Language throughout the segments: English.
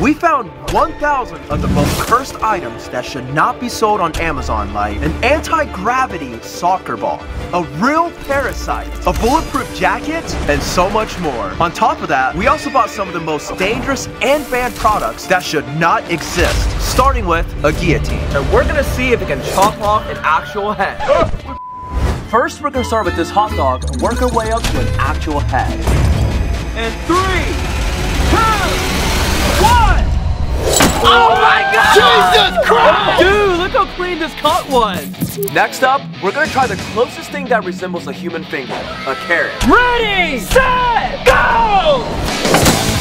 we found 1,000 of the most cursed items that should not be sold on Amazon like an anti-gravity soccer ball, a real parasite, a bulletproof jacket, and so much more. On top of that, we also bought some of the most dangerous and banned products that should not exist, starting with a guillotine. And we're gonna see if it can chop off an actual head. First, we're gonna start with this hot dog and work our way up to an actual head. And three, Oh my god! Jesus Christ! Dude, look how clean this cut was! Next up, we're gonna try the closest thing that resembles a human finger, a carrot. Ready, set, go!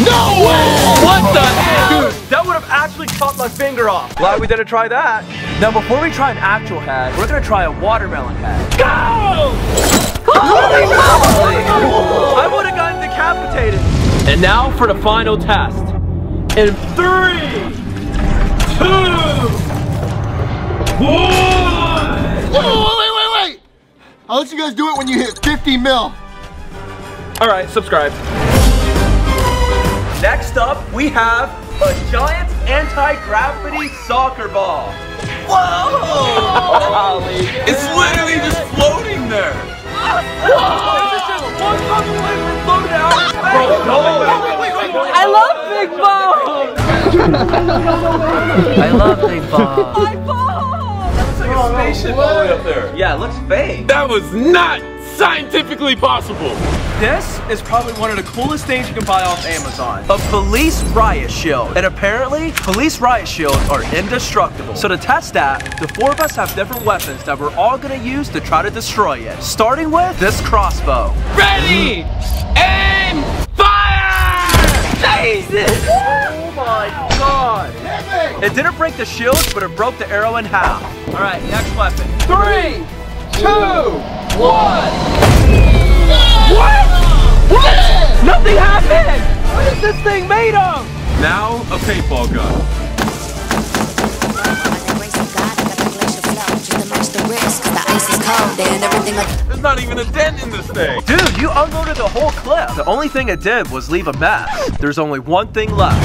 No way! What the heck? Dude, that would have actually cut my finger off. Glad we didn't try that. Now, before we try an actual head, we're gonna try a watermelon head. Go! Holy moly! I would have gotten decapitated. And now for the final test. In three, two, one. Wait, wait, wait, wait! I'll let you guys do it when you hit 50 mil. All right, subscribe. Next up, we have a giant anti-gravity soccer ball. Whoa! It's literally just floating there. This is just one fucking way from floating out. I love Big Bomb! I love Big Bomb. My bomb! It's like a spaceship all the way up there. Yeah, it looks fake. That was not scientifically possible. This is probably one of the coolest things you can buy off Amazon. A police riot shield. And apparently, police riot shields are indestructible. So to test that, the four of us have different weapons that we're all gonna use to try to destroy it. Starting with this crossbow. Ready, aim, fire! Jesus! Oh my god! It didn't break the shield, but it broke the arrow in half. All right, next weapon. Three, two, one. What? What? Nothing happened! What is this thing made of? Now a paintball gun. There's not even a dent in this thing. Dude, you unloaded the whole clip. The only thing it did was leave a mess. There's only one thing left.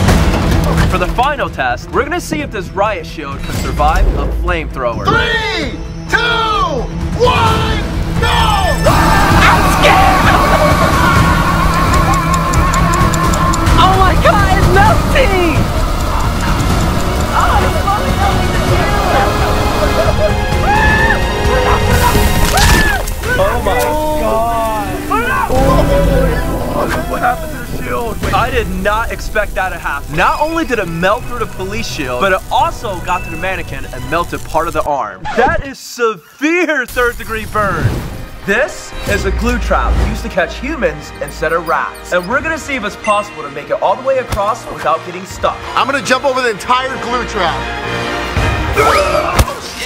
For the final test, we're gonna see if this riot shield can survive a flamethrower. Three, two, one, go! Oh Oh my god! What happened to the shield? I did not expect that to happen. Not only did it melt through the police shield, but it also got to the mannequin and melted part of the arm. That is severe third degree burn. This is a glue trap used to catch humans instead of rats. And we're gonna see if it's possible to make it all the way across without getting stuck. I'm gonna jump over the entire glue trap. Oh,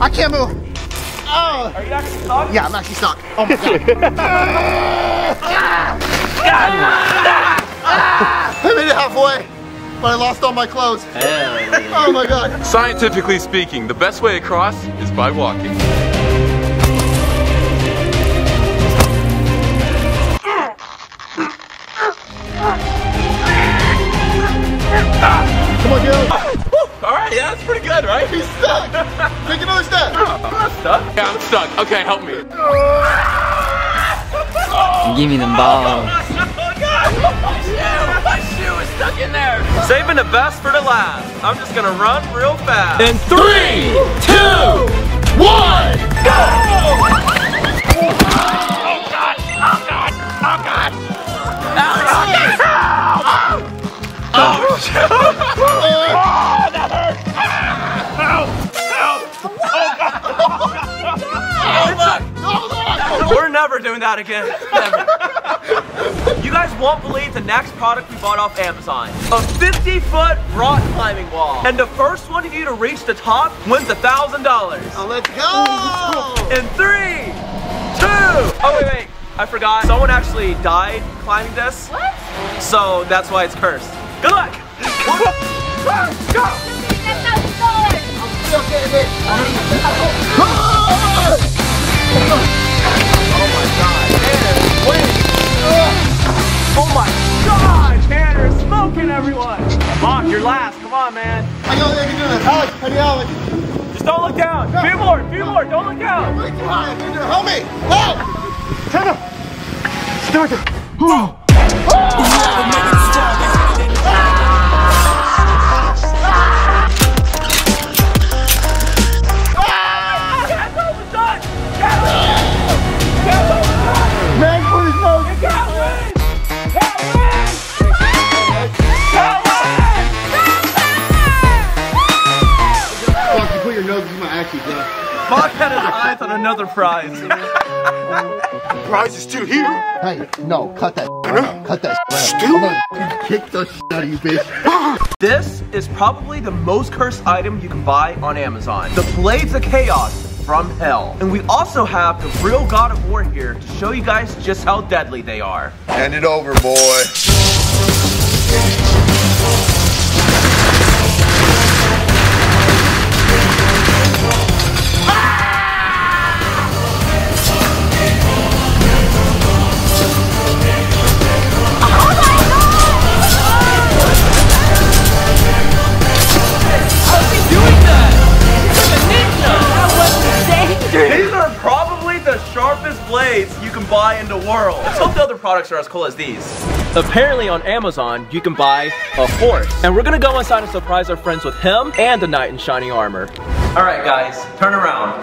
I can't move. Oh. Are you actually stuck? Yeah, I'm actually stuck. Oh my god. I made it halfway, but I lost all my clothes. Oh my god. Scientifically speaking, the best way across is by walking. Come on, Gil. All right, yeah, that's pretty good, right? He's stuck. Take another step. Oh, I'm not stuck. Yeah, I'm stuck. Okay, help me. Give me them oh, balls. Oh, my shoe is stuck in there. Saving the best for the last. I'm just gonna run real fast. In three, two, one, We're never doing that again. Never. you guys won't believe the next product we bought off Amazon. A 50 foot rock climbing wall. And the first one of you to reach the top wins a thousand dollars. Oh, let's go. In three, two. Oh wait, wait. I forgot. Someone actually died climbing this. What? So that's why it's cursed. Good luck. One, go. Still getting it. Ah! Oh my god, Tanner is smoking everyone! You're last, come on, man. I know they can do this. Alex, Alex. Just don't look down. Few more, few more, don't look down. Help me, help! Tanner, start it. Mark had his eyes on another prize. Prize is still here. Hey, no, cut that out. Cut that out. I'm kick the shit out of you, bitch. This is probably the most cursed item you can buy on Amazon. The Blades of Chaos from Hell. And we also have the real God of War here to show you guys just how deadly they are. Hand it over, boy. Hope products are as cool as these. Apparently on Amazon, you can buy a horse. And we're gonna go inside and surprise our friends with him and the knight in shining armor. All right, guys, turn around.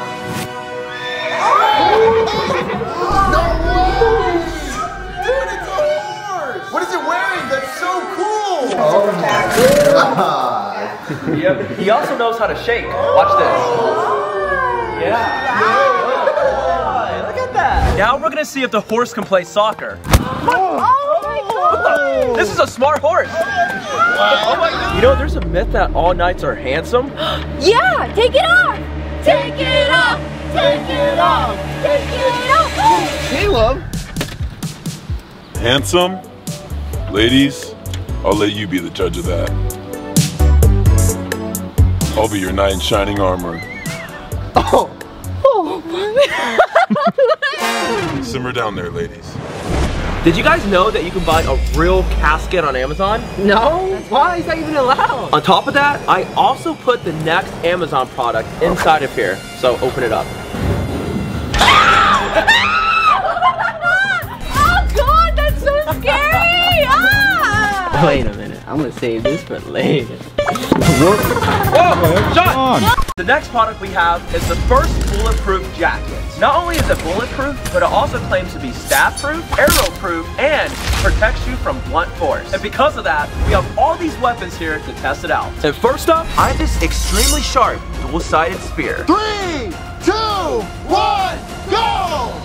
What is it wearing? That's so cool. Oh my god! Yep. He also knows how to shake. Watch this. Oh. Yeah. Look at that. Now we're gonna see if the horse can play soccer. Oh my god! this is a smart horse. Oh my god. You know, there's a myth that all knights are handsome. Yeah, take it off! Take it off! Take it off! Take it off! Caleb. Handsome? Ladies, I'll let you be the judge of that. I'll be your knight in shining armor. Oh. oh Simmer down there, ladies. Did you guys know that you can buy a real casket on Amazon? No? Why is that even allowed? On top of that, I also put the next Amazon product inside of here. So open it up. Oh god, that's so scary! Ah! Wait a minute. I'm gonna save this for later. Whoa! Shot! The next product we have is the first bulletproof jacket. Not only is it bulletproof, but it also claims to be stab-proof, arrow-proof, and protects you from blunt force. And because of that, we have all these weapons here to test it out. And first up, I have this extremely sharp dual-sided spear. Three, two, one, go!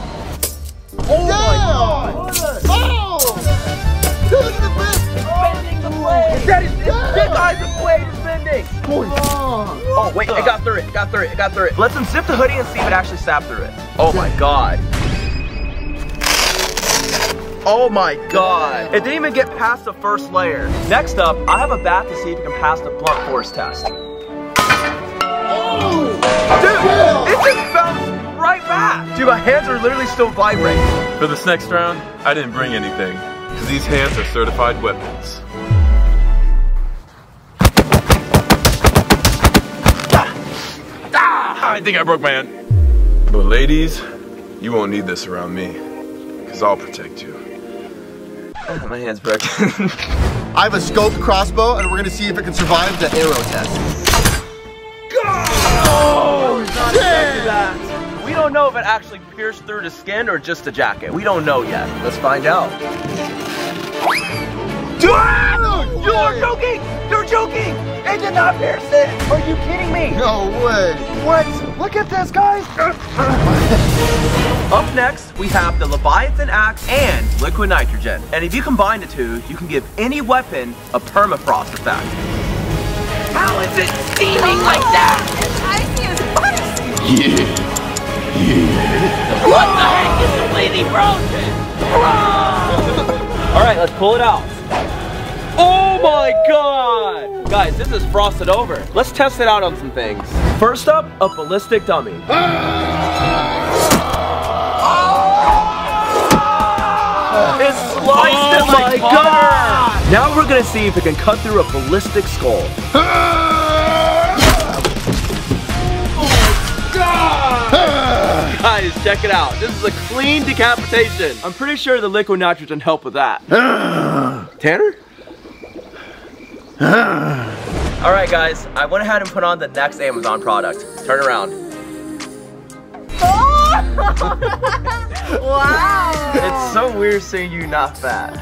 Oh my god! Oh! Look at the best! Bending the blade! That is, that guy's blade is bending! Oh wait, it got through it, it got through it, it got through it. Let's unzip the hoodie and see if it actually snapped through it. Oh my god. Oh my god. It didn't even get past the first layer. Next up, I have a bat to see if it can pass the blunt force test. Oh. Dude, it just bounced right back. Dude, my hands are literally still vibrating. For this next round, I didn't bring anything, because these hands are certified weapons. Ah, I think I broke my hand. But ladies, you won't need this around me, because I'll protect you. My hand's broken. I have a scoped crossbow, and we're gonna see if it can survive the arrow test. We don't know if it actually pierced through the skin or just the jacket. We don't know yet. Let's find out. Dude, you're joking! You're joking! It did not pierce it! Are you kidding me? No way. What? Look at this, guys! Up next, we have the Leviathan Axe and Liquid Nitrogen. And if you combine the two, you can give any weapon a permafrost effect. How is it steaming like that? It's icy as spicy! What the heck is completely frozen? All right, let's pull it out. Oh my god! Guys, this is frosted over. Let's test it out on some things. First up, a ballistic dummy. Ah! It oh sliced it like butter. Now we're gonna gonna see if it can cut through a ballistic skull. Ah! Check it out. This is a clean decapitation. I'm pretty sure the liquid nitrogen helped with that. Tanner? All right, guys. I went ahead and put on the next Amazon product. Turn around. wow. It's so weird seeing you not fat.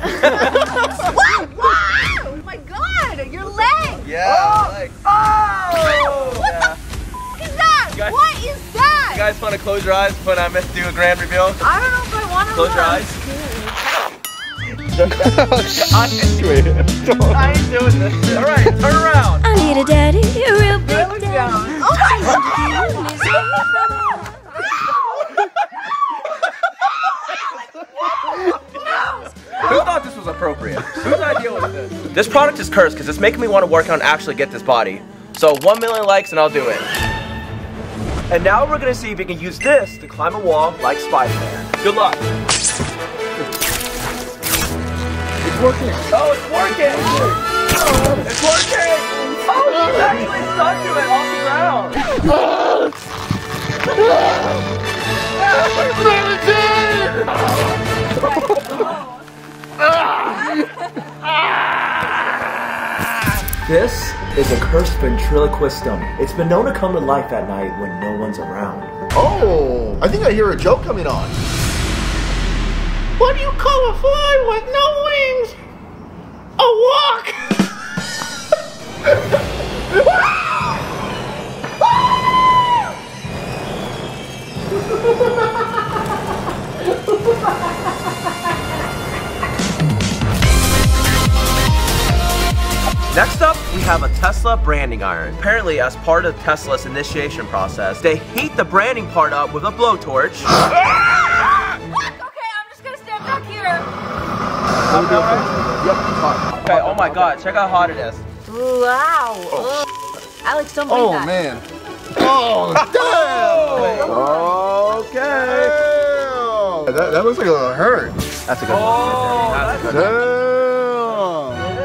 Wow! oh my god, your leg. Yeah, Oh. like, Oh. What yeah. the f is that? guys- what is that? You guys want to close your eyes when I do a grand reveal? I don't know if I want to Close your eyes. I ain't doing this. All right, turn around. I need a daddy, a real big daddy. Oh Who thought this was appropriate? Whose idea was this? This product is cursed because it's making me want to work out and actually get this body. So one million likes and I'll do it. And now we're gonna see if we can use this to climb a wall like Spider-Man. Good luck. It's working. Oh, it's working. It's working. Oh, he's actually stuck to it off the ground. This is a cursed ventriloquistum. It's been known to come to life at night when no one's around. Oh, I think I hear a joke coming on. What do you call a fly with no wings? A walk! Next up, we have a Tesla branding iron. Apparently, as part of Tesla's initiation process, they heat the branding part up with a blowtorch. Okay, I'm just gonna stand back here. Okay, oh my god, check how hot it is. Wow. Oh. Ugh. Alex, don't oh, believe Oh that. man. Oh damn. Okay. Damn. That, that looks like it'll hurt. That's a good one. Oh, that's a good one.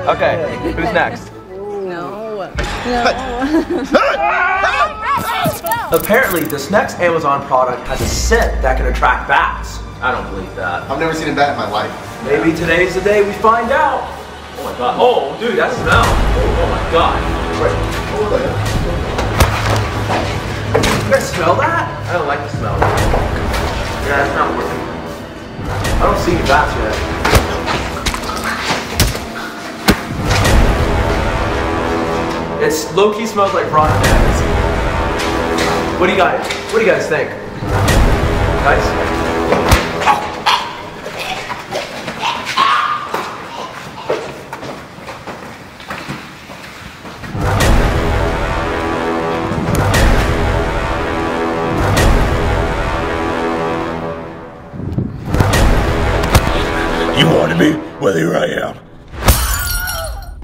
Okay, who's next? No. No. Apparently, this next Amazon product has a scent that can attract bats. I don't believe that. I've never seen a bat in my life. Maybe today's the day we find out. Oh my god. Oh, dude, that smell. Oh, oh my god. Wait, You guys smell that? I don't like the smell. Yeah, it's not working. I don't see any bats yet. It's low-key smells like rotten eggs. What do you guys what do you guys think? Guys? You wanted me? Well, here I am.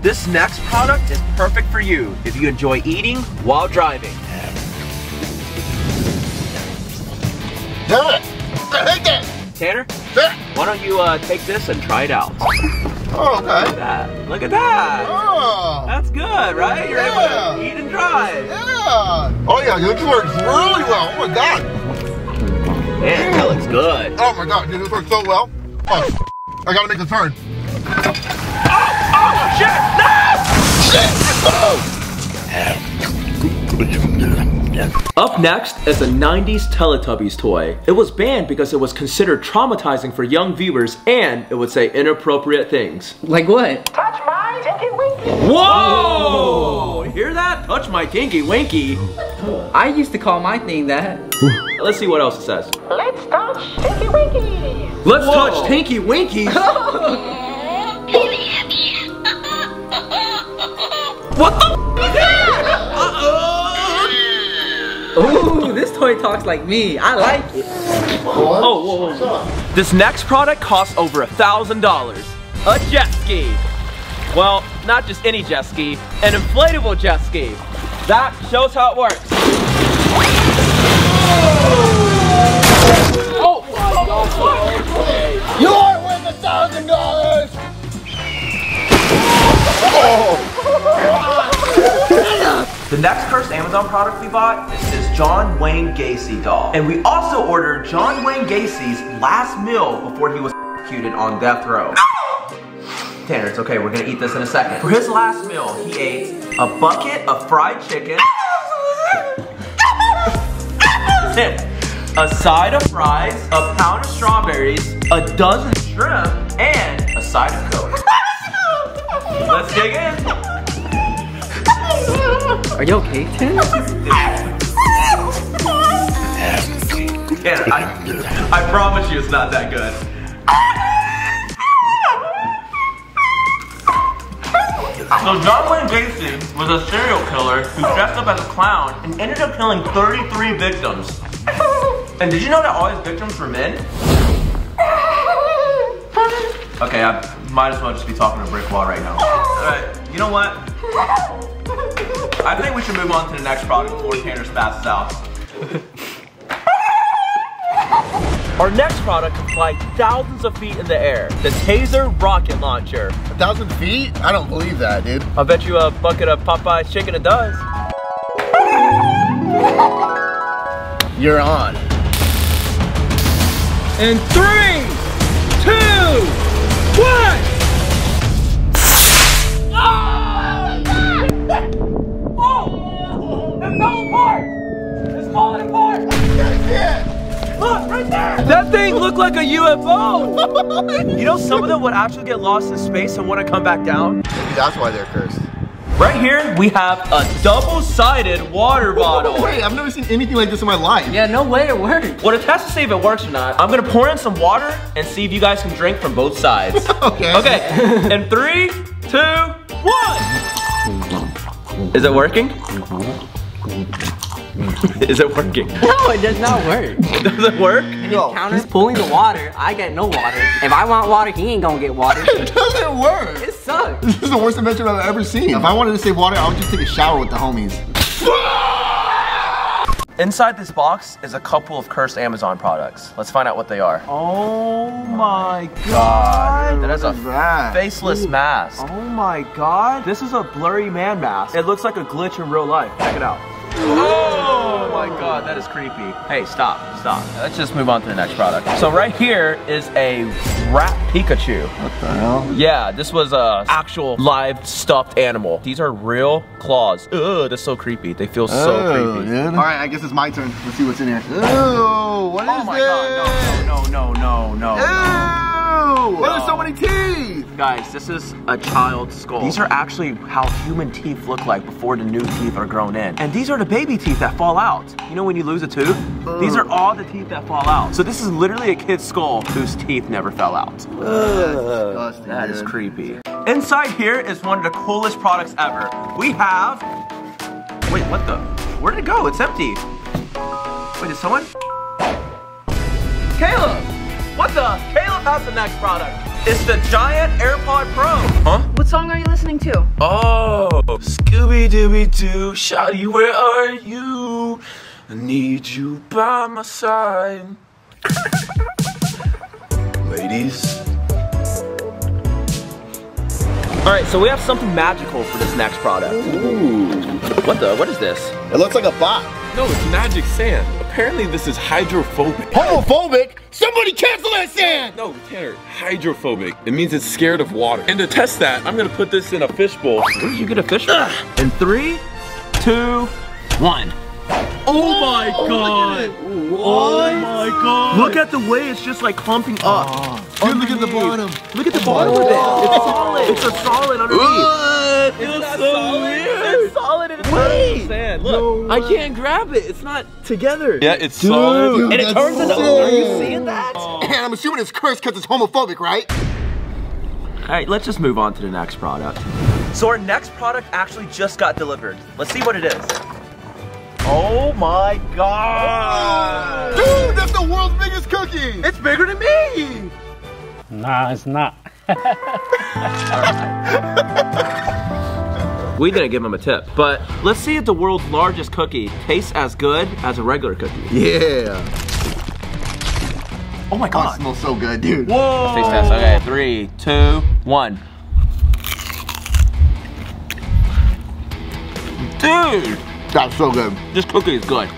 This next product is perfect for you if you enjoy eating while driving. Damn it. I hate that. Tanner, why don't you uh, take this and try it out? Oh, okay. Look at that. Look at that. Oh. That's good, right? You're able Yeah. to eat and drive. Yeah. Oh yeah, this works really well. Oh my god. Man, that looks good. Oh my god, dude, this works so well. Oh, I gotta make a turn. Oh, shit! Up next is a 90s Teletubbies toy. It was banned because it was considered traumatizing for young viewers and it would say inappropriate things. Like what? Touch my tinky winky. Whoa! Hear that? Touch my kinky winky. I used to call my thing that. Let's see what else it says. Let's touch Tinky Winky. Let's touch Tinky Winky. what the that? Ooh, this toy talks like me. I like it. Oh, whoa, whoa. This next product costs over a thousand dollars. A jet ski. Well, not just any jet ski, an inflatable jet ski. That shows how it works. Oh! Worth a The next cursed Amazon product we bought is this John Wayne Gacy doll. And we also ordered John Wayne Gacy's last meal before he was executed on death row. Tanner, it's okay, we're gonna eat this in a second. For his last meal, he ate a bucket of fried chicken, a side of fries, a pound of strawberries, a dozen shrimp, and a side of coke. Let's dig in. Are you okay, Tim? Tanner, I, I promise you it's not that good. So John Wayne Gacy was a serial killer who dressed up as a clown and ended up killing 33 victims. And did you know that all his victims were men? Okay, I might as well just be talking to brick wall right now. Alright, you know what? I think we should move on to the next product before Tanner spasses out. Our next product can fly thousands of feet in the air. The Taser Rocket Launcher. A thousand feet? I don't believe that, dude. I'll bet you a bucket of Popeye's chicken it does. You're on. In three, two, one. Look, right there! That thing looked like a UFO! you know, some of them would actually get lost in space and want to come back down. Maybe that's why they're cursed. Right here, we have a double-sided water bottle. Wait, I've never seen anything like this in my life. Yeah, no way it works. Well, to test to see if it works or not, I'm gonna pour in some water and see if you guys can drink from both sides. Okay. Okay, in three, two, one. Is it working? Is it working? No, it does not work. Does it work? No, Counter's pulling the water. I get no water. If I want water, he ain't gonna get water. it doesn't work. It sucks. This is the worst invention I've ever seen. If I wanted to save water, I would just take a shower with the homies. Inside this box is a couple of cursed Amazon products. Let's find out what they are. Oh my god. That is a What is that? faceless mask. Oh my god. This is a blurry man mask. It looks like a glitch in real life. Check it out. Oh my god, that is creepy. Hey, stop, stop. Let's just move on to the next product. So right here is a rat Pikachu. What the hell? Yeah, this was a actual live stuffed animal. These are real claws. Ugh, that's so creepy. They feel so oh, creepy. All right, I guess it's my turn. Let's see what's in here. Ooh, what oh is Oh my this? god, no, no, no, no, no, no. Ew! Why are so many teeth? Guys, this is a child's skull. These are actually how human teeth look like before the new teeth are grown in. And these are the baby teeth that fall out. You know when you lose a tooth? These are all the teeth that fall out. So this is literally a kid's skull whose teeth never fell out. Disgusting, That is creepy. Inside here is one of the coolest products ever. We have... Wait, what the? Where did it go? It's empty. Wait, is someone? Caleb! What the? Caleb has the next product. It's the Giant AirPod Pro. Huh? What song are you listening to? Oh, Scooby Dooby Doo, Shawty, where are you? I need you by my side. Ladies, All right, so we have something magical for this next product. What the? What is this? It looks like a bot. No, it's magic sand. Apparently, this is hydrophobic. Homophobic? Somebody cancel that sand! No, Tanner, hydrophobic. It means it's scared of water. And to test that, I'm gonna put this in a fishbowl. Where did you get a fish from? In three, two, one. Oh my god! Oh my god! Look at the way it's just like clumping up. Ah. Dude, look at the bottom. Look at the bottom of it. It's solid. It's a solid underneath. Isn't that so weird? It's solid and it's Wait. sand. Look, I can't grab it. It's not together. Yeah, it's solid. Dude, And it turns into. Are you seeing that? Oh. And I'm assuming it's cursed because it's homophobic, right? All right, let's just move on to the next product. So our next product actually just got delivered. Let's see what it is. Oh my god! Dude, that's the world's biggest cookie! It's bigger than me! Nah, it's not. We didn't give him a tip, but let's see if the world's largest cookie tastes as good as a regular cookie. Yeah. Oh my Oh, it god. smells so good, dude. Whoa! Taste test. Okay, three, two, one. Dude! That's so good. This cookie is good.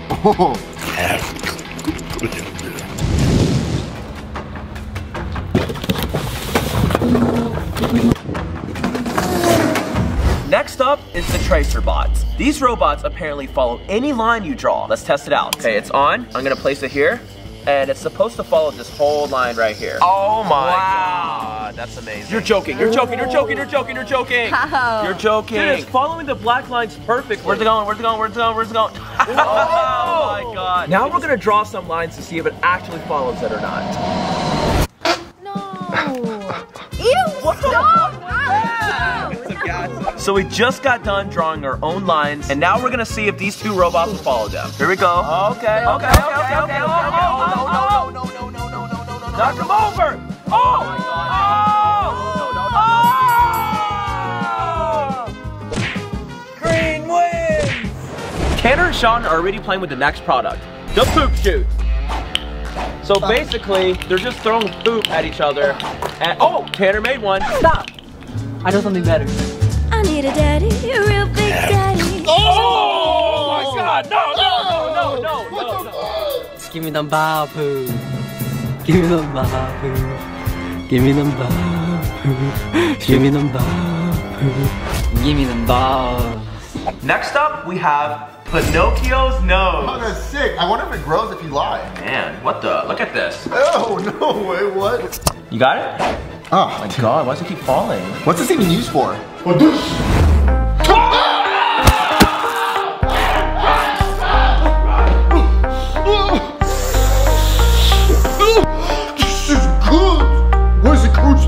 Next up is the Tracer Bots. These robots apparently follow any line you draw. Let's test it out. Okay, it's on. I'm gonna place it here. And it's supposed to follow this whole line right here. Oh my god, that's amazing. You're joking, you're joking, you're joking, you're joking, you're joking. How? You're joking. Dude, it's following the black lines perfectly. Where's it going? Where's it going? Where's it going? Where's it going? oh my god. Now we're gonna draw some lines to see if it actually follows it or not. No. Ew, stop! So we just got done drawing our own lines, and now we're gonna see if these two robots will follow them. Here we go. Okay, okay, okay, okay, okay. Oh, oh, no, no, no, no, no, no, no, no, no. no. Knock them over. Oh my god. Wins. Tanner and Shawn are already playing with the next product, the poop shoot. So basically, they're just throwing poop at each other. And oh, Tanner made one. Stop! I know something better. I need a daddy, a real big daddy. Oh my god, no, no, no, no, no, no, no. Just give me them bow poo. Give me them bow poo. Give me them bow poo. Give me them bow poo. Give me them balls. Next up, we have Pinocchio's nose. Oh, that's sick. I wonder if it grows if you lie. Man, what the? Look at this. Oh, no way, what? You got it? Ah. Oh, My god, why does it keep falling? what's this even used for? For this. This is good. Where's the coach?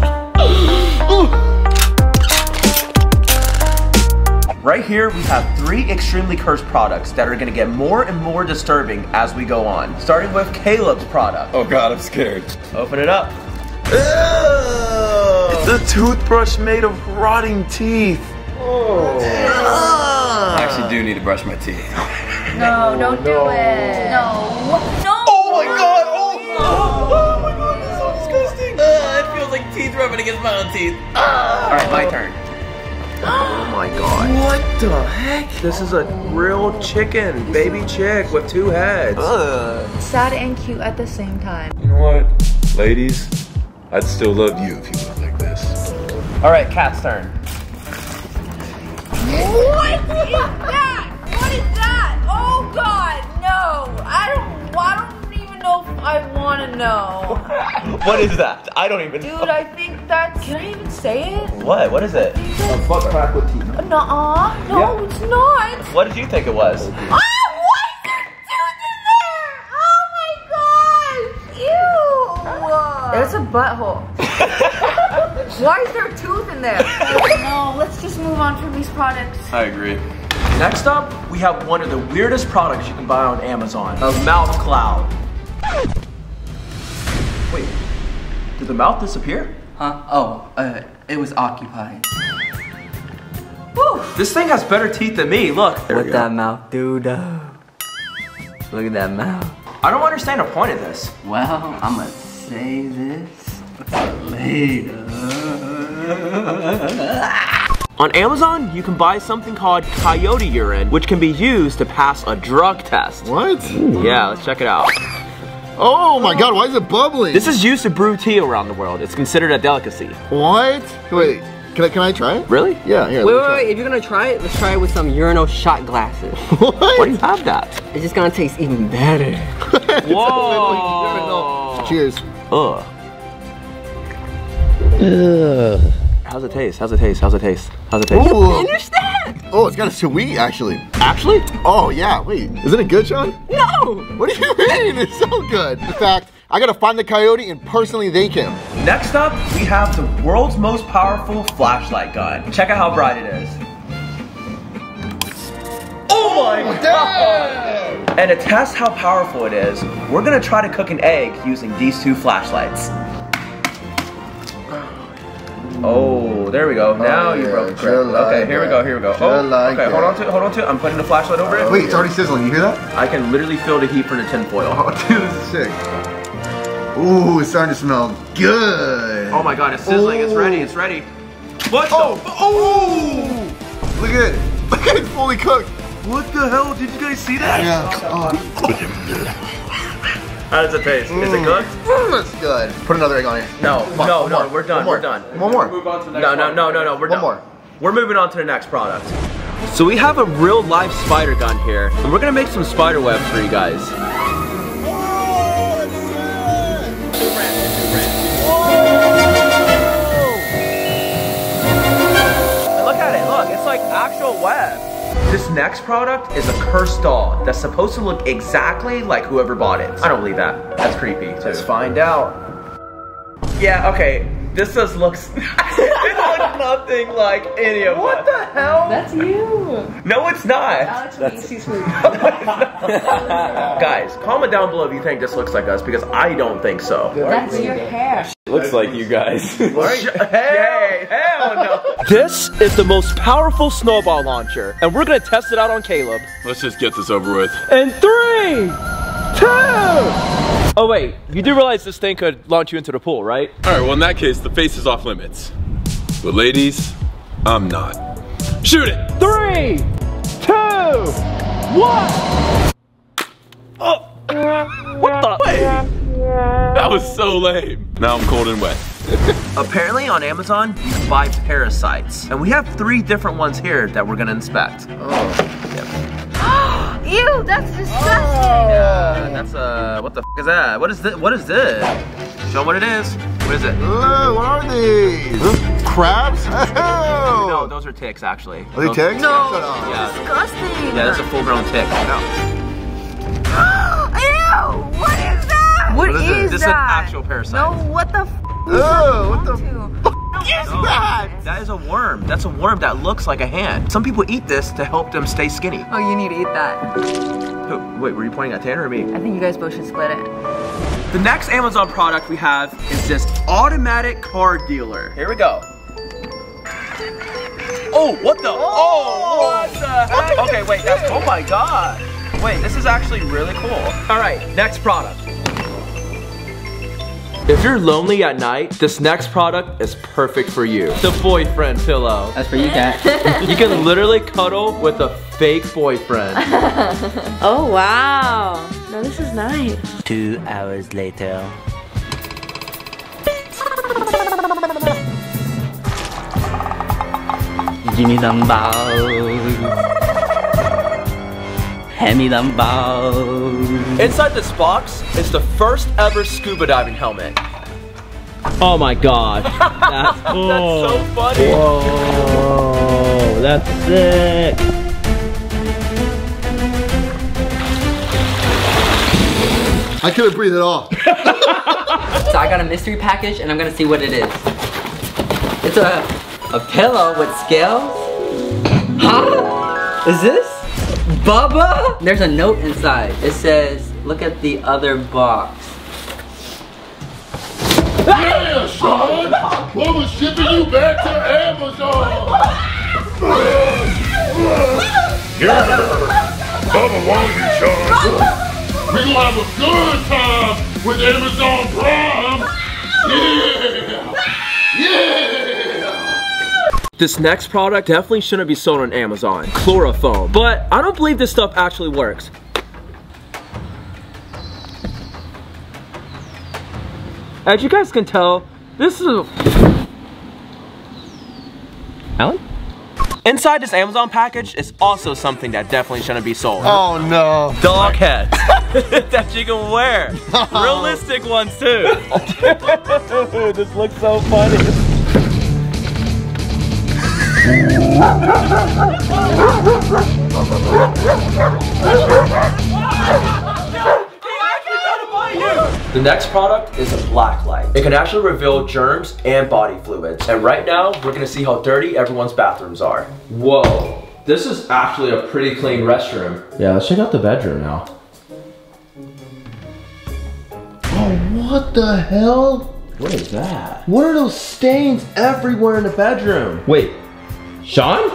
Right here, we have three extremely cursed products that are gonna get more and more disturbing as we go on. Starting with Caleb's product. Oh god, I'm scared. Open it up. It's a toothbrush made of rotting teeth. Oh. I actually do need to brush my teeth. No, don't do it. No. No. Oh my god! Oh, oh, my god, this is so disgusting! Uh, it feels like teeth rubbing against my own teeth. All right, my turn. Oh my god. What the heck? This is a real chicken, baby chick with two heads. Ugh. Sad and cute at the same time. You know what? Ladies, I'd still love you if you looked like this. All right, Kat's turn. What is that? What is that? Oh God, no! I don't. I don't even know if I want to know. What is that? I don't even Dude, I think that's. Can I even say it? What? What is it? A butt crack with teeth. Nuh-uh. No, Yeah. it's not. What did you think it was? Ah, what is there tooth in there? Oh my gosh! Ew! It's a butthole. Why is there a tooth in there? no, let's just move on from these products. I agree. Next up, we have one of the weirdest products you can buy on Amazon. A mouth cloud. Wait, did the mouth disappear? Huh? Oh, uh, it was occupied. Whew, this thing has better teeth than me, look. what that mouth do, though? Look at that mouth. I don't understand the point of this. Well, I'm gonna save this for later. On Amazon, you can buy something called coyote urine, which can be used to pass a drug test. What? Yeah, let's check it out. Oh my god, why is it bubbling? This is used to brew tea around the world. It's considered a delicacy. What? Wait, can I, can I try it? Really? Yeah, here. Wait, wait, wait. If you're gonna try it, let's try it with some urinal shot glasses. me try it. What? Why do you have that? It's just gonna taste even better. Whoa. Cheers. Ugh. How's it taste? How's it taste? How's it taste? How's it taste? Ooh. Understand? Oh, it's kind of sweet, actually. Actually? Oh, yeah, wait. Isn't it good, Shawn? No! What do you mean? It's so good. In fact, I gotta find the coyote and personally thank him. Next up, we have the world's most powerful flashlight gun. Check out how bright it is. Oh my oh, god! And to test how powerful it is, we're gonna try to cook an egg using these two flashlights. Oh, there we go. Oh, now Oh, you broke the just grip. Okay, like here we go, here we go. Oh, like okay, hold on to it, hold on to it. I'm putting the flashlight over it. Wait, it's already sizzling. You hear that? I can literally feel the heat from the tinfoil. Oh, dude, this is sick. Ooh, it's starting to smell good. Oh my god, it's sizzling. It's ready. It's ready. What Oh, the? oh! Look at it. Look at it, fully cooked. What the hell? Did you guys see that? Yeah. How does it taste? Is it good? Mm, that's good. Put another egg on here. No, on, no, no, more, we're done, we're done. One more. Move on to the No, no, no, no, no, we're One done. more. We're moving on to the next product. So we have a real live spider gun here, and we're gonna make some spider web for you guys. And look at it, look, it's like actual web. This next product is a cursed doll that's supposed to look exactly like whoever bought it. I don't believe that. That's creepy. Too. Let's find out. Yeah, okay. This just looks it looks nothing like any of What the hell? That's you. No, it's not. Alex from EC Smooth. Guys, comment down below if you think this looks like us because I don't think so. That's your hair. Looks like you guys. Hey, hell no. This is the most powerful snowball launcher, and we're gonna test it out on Caleb. Let's just get this over with. In three, two. Oh wait, you do realize this thing could launch you into the pool, right? All right, well, in that case, the face is off limits. But ladies, I'm not. Shoot it! Three, two, one. Oh, what the? That was so lame. Now I'm cold and wet. Apparently on Amazon, you can buy parasites. And we have three different ones here that we're gonna inspect. oh Ew, that's disgusting. Uh, that's uh, what the f is that? What is this? What is this? Show 'em what it is. What is it? Hello, what are these? Crabs? Oh. No, those are ticks actually. Are they Those- ticks? No, Yeah. disgusting. Yeah, that's a full-grown tick. No. Ew, what is that? What is is This is an actual parasite. No, what the f Oh, what the to? is that? That is a worm. That's a worm that looks like a hand. Some people eat this to help them stay skinny. Oh, you need to eat that. Who- Wait, were you pointing at Tanner or me? I think you guys both should split it. The next Amazon product we have is this automatic car dealer. Here we go. Oh, what the? Oh, oh what the heck? Okay, wait, that's, oh my god. Wait, this is actually really cool. All right, next product. If you're lonely at night, this next product is perfect for you. The boyfriend pillow. That's for you, Kat. You can literally cuddle with a fake boyfriend. Oh wow. No, this is nice. Two hours later. Give me them balls. Hand me them balls. Inside this box is the first ever scuba diving helmet. Oh my god. That's, that's so funny. Whoa, that's sick. I couldn't breathe at all. So I got a mystery package and I'm gonna see what it is. It's a a pillow with scales. Huh? Is this Bubba? There's a note inside. It says, look at the other box. Yeah, Shawn! Mama's shipping you back to Amazon! Yeah! Bubba want you, Shawn! We gonna have a good time with Amazon Prime! Yeah! Yeah! This next product definitely shouldn't be sold on Amazon. Chloroform. But I don't believe this stuff actually works. As you guys can tell, this is a... Alan? Inside this Amazon package is also something that definitely shouldn't be sold. Oh no. Dog heads that you can wear. Realistic ones too. Dude, this looks so funny. The next product is a black light. It can actually reveal germs and body fluids. And right now, we're gonna see how dirty everyone's bathrooms are. Whoa, this is actually a pretty clean restroom. Yeah, let's check out the bedroom now. Oh, what the hell? What is that? What are those stains everywhere in the bedroom? Wait, Shawn?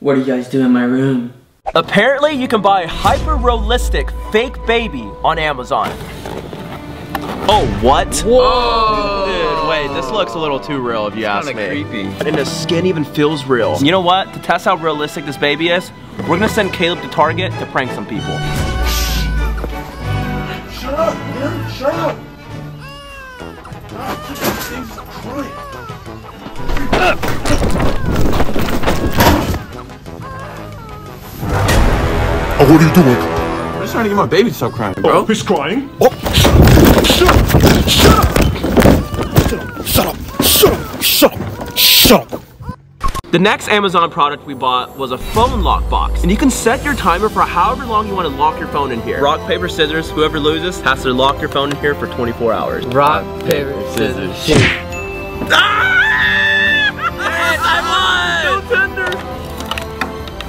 What do you guys do in my room? Apparently, you can buy hyper realistic fake baby on Amazon. Oh, what? Whoa! Dude, wait, this looks a little too real if you ask me. creepy. And the skin even feels real. You know what? To test how realistic this baby is, we're gonna send Caleb to Target to prank some people. Shut up, man. Shut up. Oh, what are you doing? I'm just trying to get my baby to stop crying, bro. Oh, he's crying. Oh, shut up! Shut up! Shut up! Shut up! Shut up! Shut up! The next Amazon product we bought was a phone lock box. And you can set your timer for however long you want to lock your phone in here. Rock, paper, scissors, whoever loses has to lock your phone in here for 24 hours. Rock, paper, scissors, shoot.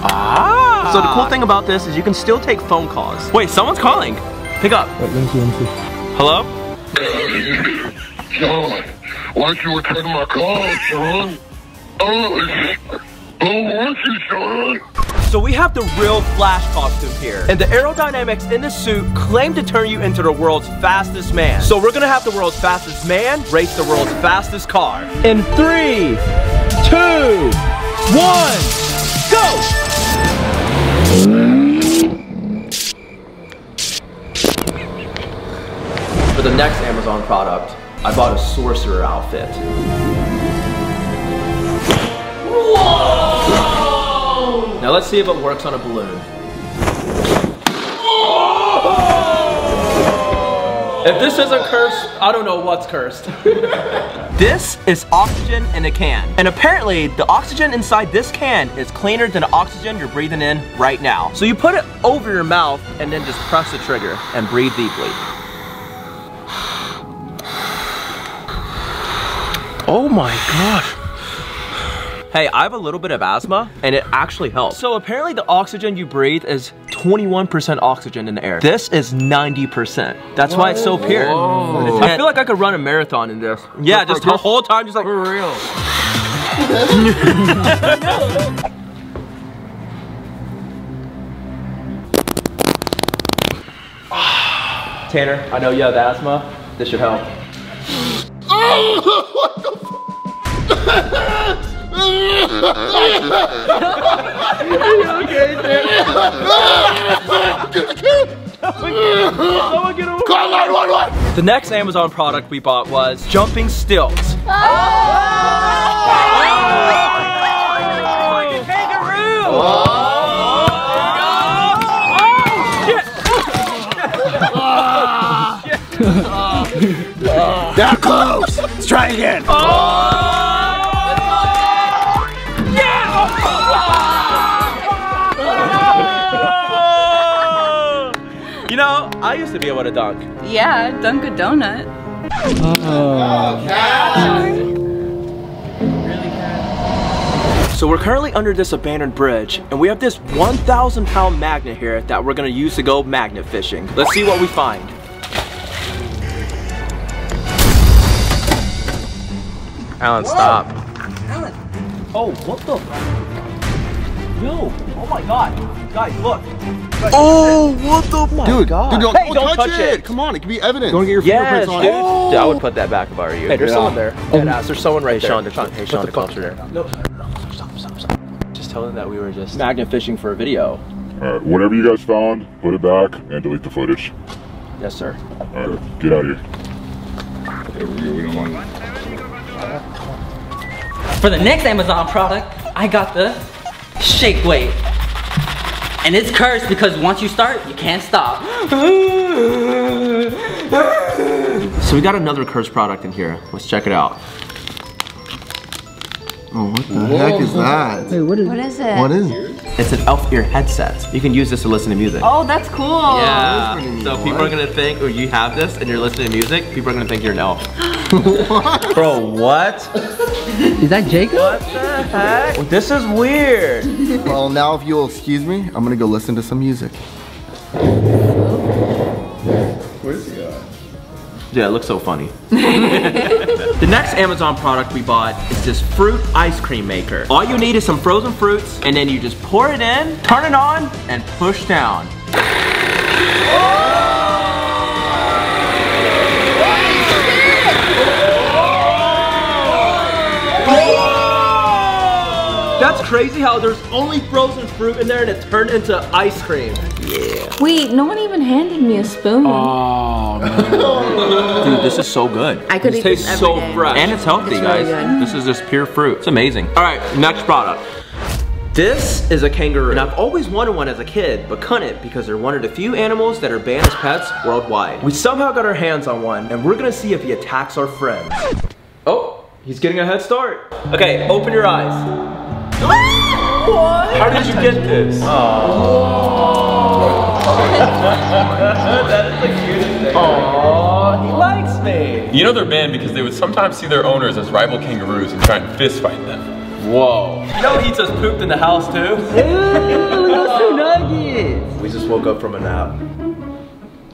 Ah! So the cool thing about this is you can still take phone calls. Wait, someone's calling. Pick up. Wait, let me see, let me see. Hello? John, why'd you return my call, John? Oh, oh, want you, John? So we have the real Flash costume here. And the aerodynamics in the suit claim to turn you into the world's fastest man. So we're gonna have the world's fastest man race the world's fastest car. In three, two, one, go! For the next Amazon product, I bought a sorcerer outfit. Now let's see if it works on a balloon. If this isn't cursed, I don't know what's cursed. this is oxygen in a can. And apparently, the oxygen inside this can is cleaner than the oxygen you're breathing in right now. So you put it over your mouth and then just press the trigger and breathe deeply. Oh my gosh. Hey, I have a little bit of asthma and it actually helps. So apparently the oxygen you breathe is 21% oxygen in the air. This is 90%. That's why it's so pure. I feel like I could run a marathon in this. Yeah, just the whole time just like for real. Tanner, I know you have asthma. This should help. Call 911! The next Amazon product we bought was jumping stilts. Oh! Oh! Now close! Let's try again! Oh, yeah! You know, I used to be able to dunk. Yeah, dunk a donut. So we're currently under this abandoned bridge, and we have this 1,000 pound magnet here that we're gonna use to go magnet fishing. Let's see what we find. Alan, stop. Alan. Oh, what the? Yo, oh my god. Guys, look. Oh, what the fuck? Dude, God. dude, don't, Hey, don't touch it. Come on, it can be evidence. Don't get your Yes, fingerprints on dude. it. Dude, I would put that back if I were you. Hey, there's Yeah. someone there. Oh. Deadass, there's someone right Hey, there. Shawn, they're hey, Shawn, the they're there. No, no, stop, stop, stop. Just tell them that we were just. Magnet fishing for a video. Alright, whatever you guys found, put it back and delete the footage. Yes, sir. Alright, get out of here. Okay, we really don't want For the next Amazon product, I got the shake weight. And it's cursed because once you start, you can't stop. So we got another cursed product in here. Let's check it out. Oh, what the heck is that? Wait, what is it? What is it? It's an elf ear headset. You can use this to listen to music. Oh, that's cool. Yeah. So people are gonna think, oh, you have this and you're listening to music, people are gonna think you're an elf. Bro, what? Is that Jacob? What the heck? This is weird. Well, now if you'll excuse me, I'm gonna go listen to some music. Oh. Yeah, it looks so funny. the next Amazon product we bought is this fruit ice cream maker. All you need is some frozen fruits, and then you just pour it in, turn it on, and push down. Oh! That's crazy how there's only frozen fruit in there and it turned into ice cream. Yeah. Wait, no one even handed me a spoon. Oh, no. Dude, this is so good. I could this eat this tastes every so day. fresh. And it's healthy, It's really guys. good. This is just pure fruit. It's amazing. All right, next product. This is a kangaroo. And I've always wanted one as a kid, but couldn't because they're one of the few animals that are banned as pets worldwide. We somehow got our hands on one, and we're gonna see if he attacks our friends. Oh, he's getting a head start. Okay, open your eyes. What? How did you get this? Oh. that is the cutest thing. Aww, he likes me. You know they're banned because they would sometimes see their owners as rival kangaroos and try and fist fight them. Whoa. You know he just pooped in the house too? Ew, those two nuggets. We just woke up from a nap.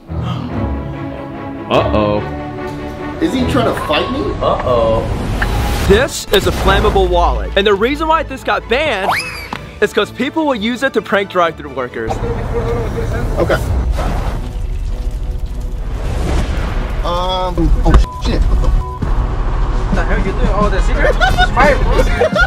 Uh-oh. Is he trying to fight me? Uh-oh. This is a flammable wallet. And the reason why this got banned is because people will use it to prank drive-thru workers. Okay. Um. Oh shit. What the? What the hell you doing? Oh, the cigarette? It's fire, bro.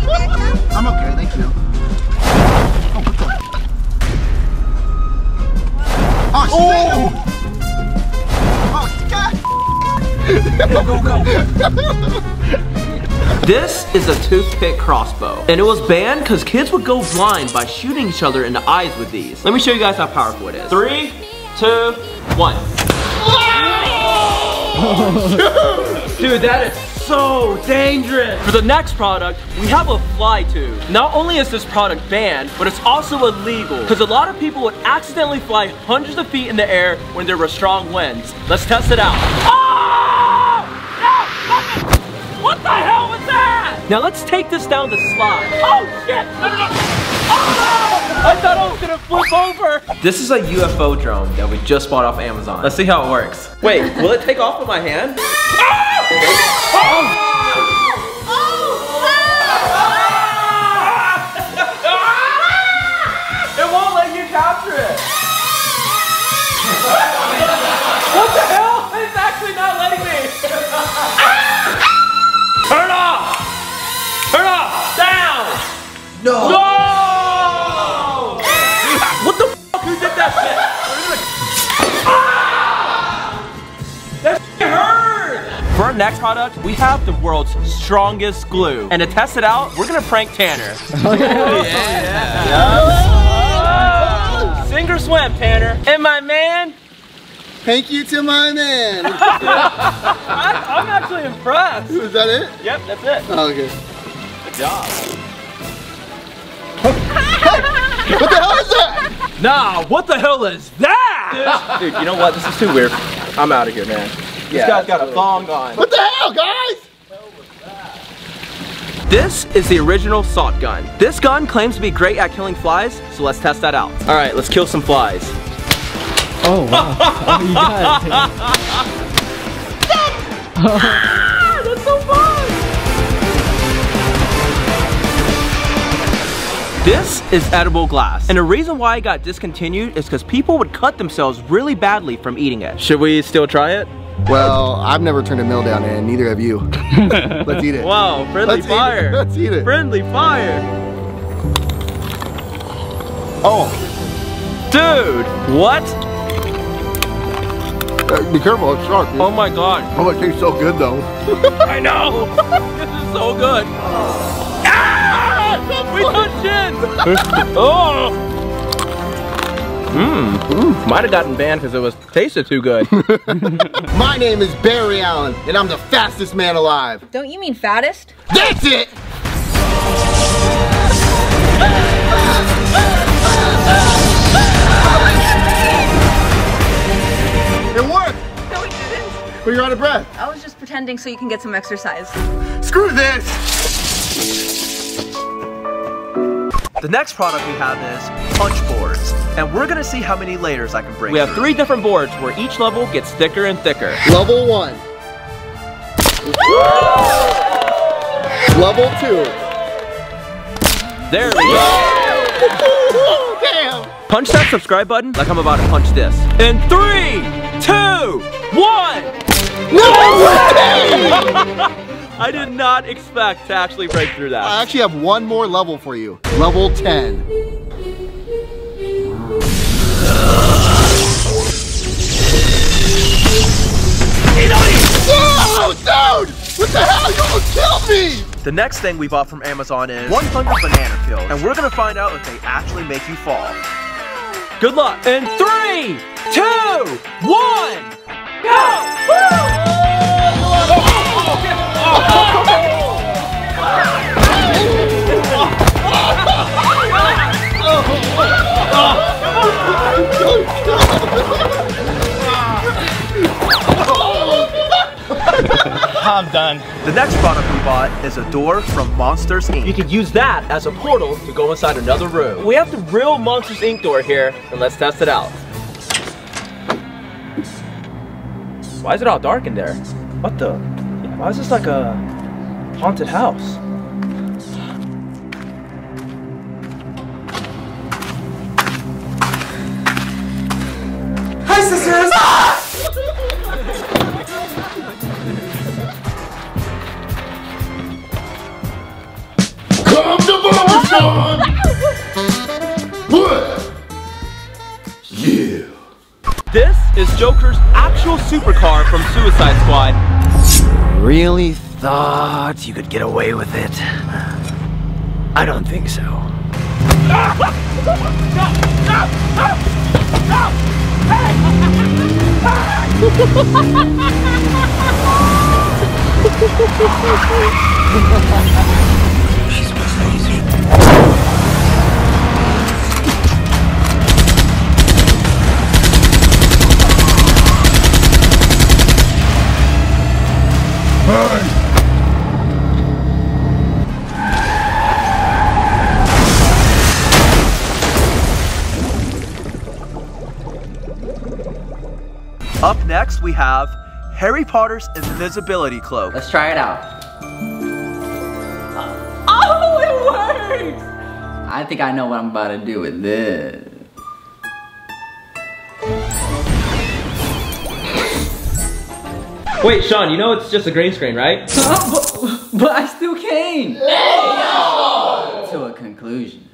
This is a toothpick crossbow. And it was banned because kids would go blind by shooting each other in the eyes with these. Let me show you guys how powerful it is. Three, two, one. Dude, that is so dangerous. For the next product, we have a fly tube. Not only is this product banned, but it's also illegal because a lot of people would accidentally fly hundreds of feet in the air when there were strong winds. Let's test it out. Oh! No! What the hell was that? Now let's take this down the slide. Oh shit! Oh! I thought I was gonna flip over. This is a UFO drone that we just bought off Amazon. Let's see how it works. Wait, will it take off with my hand? Ah! It won't let you capture it. No. No. what the fuck? Who did that shit? Ah! That shit hurt. For our next product, we have the world's strongest glue. And to test it out, we're gonna prank Tanner. Oh, yeah. Sink or swim, Tanner. And my man. Thank you to my man. I, I'm actually impressed. Is that it? Yep, that's it. Oh, okay. Good job. What the hell is that? Nah, what the hell is that? Dude, you know what? This is too weird. I'm out of here, man. This guy's got a thong on. What the hell, guys? This is the original salt gun. This gun claims to be great at killing flies, so let's test that out. All right, let's kill some flies. Oh, wow. Oh, you got it. This is edible glass. And the reason why it got discontinued is because people would cut themselves really badly from eating it. Should we still try it? Well, I've never turned a mill down, and neither have you. Let's eat it. Wow, friendly Let's fire. it. Let's eat it. Friendly fire. Oh, Dude, what? uh, be careful, it's sharp. Dude. Oh my god. Oh, it tastes so good, though. I know! this is so good. We touched in! oh! Mmm. Might have gotten banned because it was tasted too good. My name is Barry Allen, and I'm the fastest man alive. Don't you mean fattest? That's it! It worked! No, it didn't. But you're out of breath. I was just pretending so you can get some exercise. Screw this! The next product we have is punch boards. And we're gonna see how many layers I can break. We have three different boards where each level gets thicker and thicker. Level one. Level two. There we go. Damn! Punch that subscribe button like I'm about to punch this. In three, two, one. No way! I did not expect to actually break through that. I actually have one more level for you. Level 10. Whoa, dude! What the hell? You almost killed me! The next thing we bought from Amazon is 100 banana peels, and we're gonna find out if they actually make you fall. Good luck. In three, two, one, go! I'm done. The next product we bought is a door from Monsters Inc. You could use that as a portal to go inside another room. We have the real Monsters Inc. door here, and let's test it out. Why is it all dark in there? What the? Why is this like a haunted house? Suicide Squad. Really thought you could get away with it? I don't think so. Up next, we have Harry Potter's invisibility cloak. Let's try it out. Oh, it works! I think I know what I'm about to do with this. Wait, Shawn, you know it's just a green screen, right? but, but I still came. To a conclusion.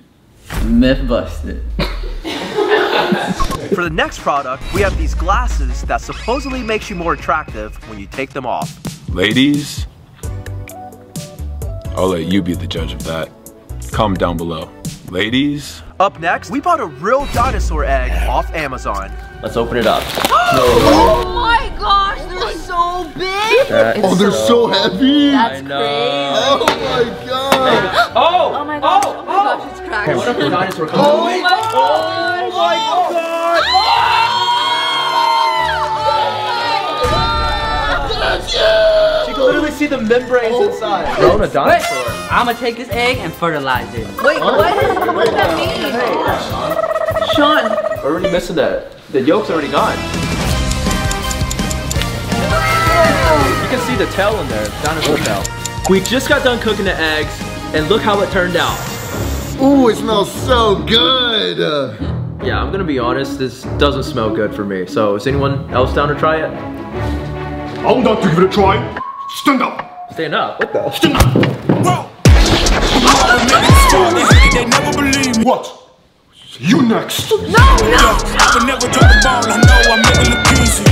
Myth busted. For the next product, we have these glasses that supposedly makes you more attractive when you take them off. Ladies, I'll let you be the judge of that. Comment down below. Ladies, Up next, we bought a real dinosaur egg off Amazon. Let's open it up. Oh my gosh, they're so big! That Oh, they're so heavy. That's I know. Oh my god. Oh! Oh, oh, oh, oh my gosh, oh, my gosh, ah! it's cracked. What if the dinosaur comes Oh out? my Oh my god! You can literally see the membranes inside. Grown a Wait, dinosaur. I'm gonna take this egg and fertilize it. Wait, what, what does that mean? Shawn, We're already missing that. The yolk's already gone. You can see the tail in there, dinosaur tail. We just got done cooking the eggs, and look how it turned out. Ooh, it smells so good. Yeah, I'm gonna be honest, this doesn't smell good for me. So is anyone else down to try it? I'm down to give it a try. Stand up. Stand up. What the? Stand up. What? You next. no, no! no. I would never drop the ball. I know I'm never look easy.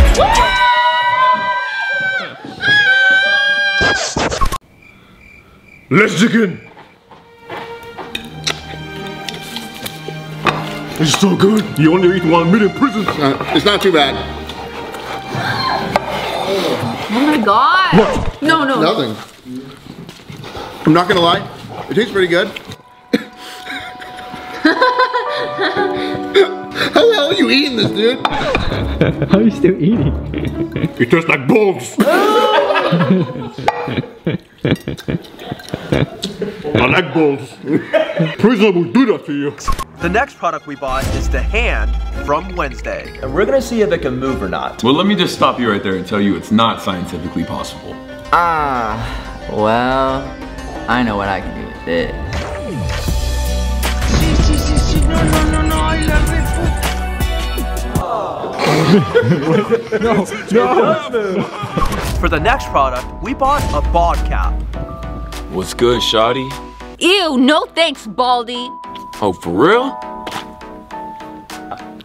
Let's dig in. It's so good. You only eat one minute prison. uh, it's not too bad. Oh my god! What? No, no. Nothing. I'm not gonna lie. It tastes pretty good. How the hell are you eating this, dude? How are you still eating? You tastes like balls. I like balls. Prison will do that to you. The next product we bought is the hand from Wednesday. And we're gonna see if it can move or not. Well, let me just stop you right there and tell you it's not scientifically possible. Ah, well, I know what I can do with this. For the next product, we bought a bald cap. What's good, Shotty? Ew, no thanks, Baldy. Oh, for real?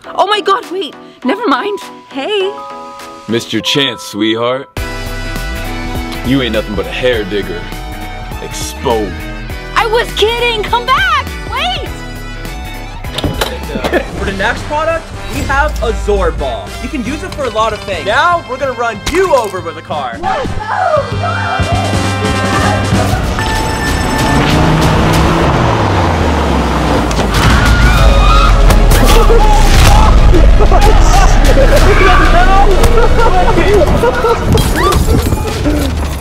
Oh my god, wait. Never mind. Hey. Missed your chance, sweetheart. You ain't nothing but a hair digger. Exposed. I was kidding. Come back. Wait. For the next product, we have a zorb ball. You can use it for a lot of things. Now, we're gonna run you over with a car.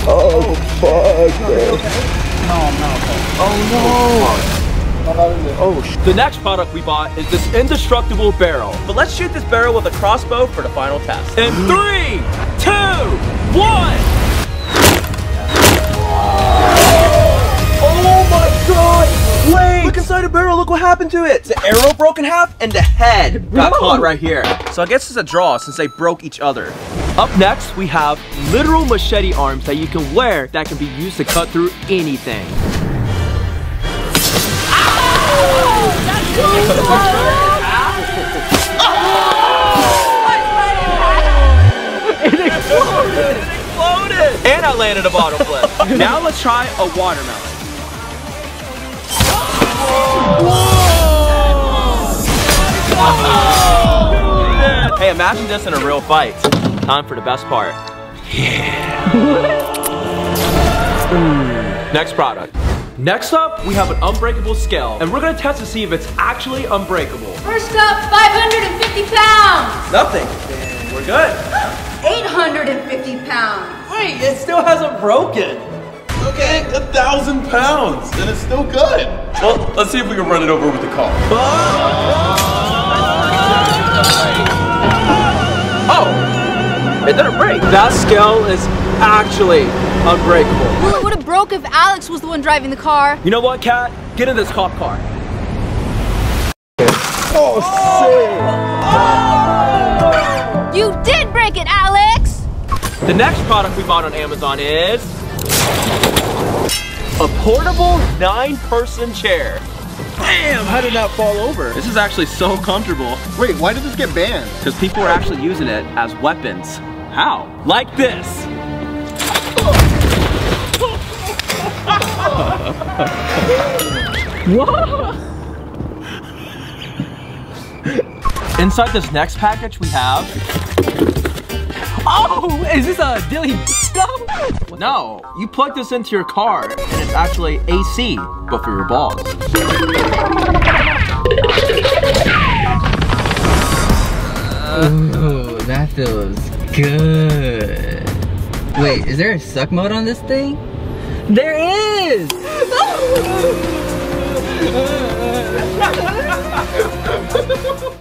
Oh, fuck, bro. Oh, oh Oh, sh- the next product we bought is this indestructible barrel. But let's shoot this barrel with a crossbow for the final test. In mm-hmm. three, two, one. Oh my god! Wait! Look inside the barrel, look what happened to it! The arrow broke in half and the head got caught right here. So I guess it's a draw since they broke each other. Up next, we have literal machete arms that you can wear that can be used to cut through anything. It exploded! It exploded! And I landed a bottle flip. now let's try a watermelon. Hey, imagine this in a real fight. Time for the best part. Yeah. Next product. Next up, we have an unbreakable scale, and we're gonna test to see if it's actually unbreakable. First up, 550 pounds. Nothing. We're good. 850 pounds. Wait, it still hasn't broken. Okay, a thousand pounds, and it's still good. Well, let's see if we can run it over with the car. Oh, it didn't break. That scale is actually unbreakable. Well, it would have broke if Alex was the one driving the car. You know what, Kat? Get in this cop car. Oh, oh, shit! You did break it, Alex. The next product we bought on Amazon is a portable nine-person chair. Damn, how did that fall over? This is actually so comfortable Wait, why did this get banned? because people are actually using it as weapons. How? Like this. Inside this next package we have Oh, is this a dilly go? No, you plug this into your car and it's actually AC, but for your balls. Ooh, that feels good. Wait, is there a suck mode on this thing? There is!